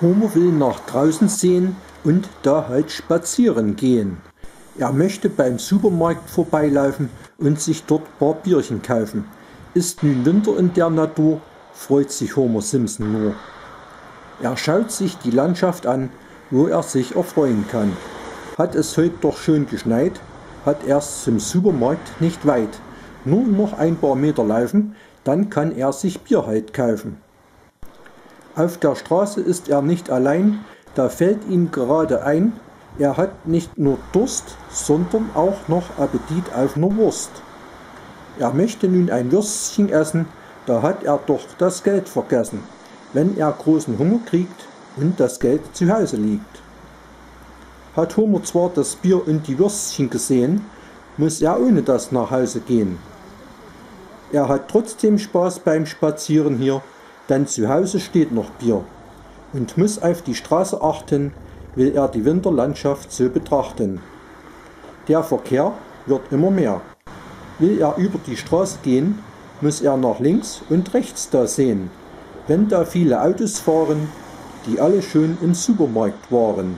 Homer will nach draußen sehen und da halt spazieren gehen. Er möchte beim Supermarkt vorbeilaufen und sich dort paar Bierchen kaufen. Ist nun Winter in der Natur, freut sich Homer Simpson nur. Er schaut sich die Landschaft an, wo er sich erfreuen kann. Hat es heute doch schön geschneit, hat erst zum Supermarkt nicht weit. Nur noch ein paar Meter laufen, dann kann er sich Bier halt kaufen. Auf der Straße ist er nicht allein, da fällt ihm gerade ein, er hat nicht nur Durst, sondern auch noch Appetit auf ne Wurst. Er möchte nun ein Würstchen essen, da hat er doch das Geld vergessen, wenn er großen Hunger kriegt und das Geld zu Hause liegt. Hat Homer zwar das Bier und die Würstchen gesehen, muss er ohne das nach Hause gehen. Er hat trotzdem Spaß beim Spazieren hier, denn zu Hause steht noch Bier und muss auf die Straße achten, will er die Winterlandschaft so betrachten. Der Verkehr wird immer mehr. Will er über die Straße gehen, muss er nach links und rechts da sehen, wenn da viele Autos fahren, die alle schon im Supermarkt waren.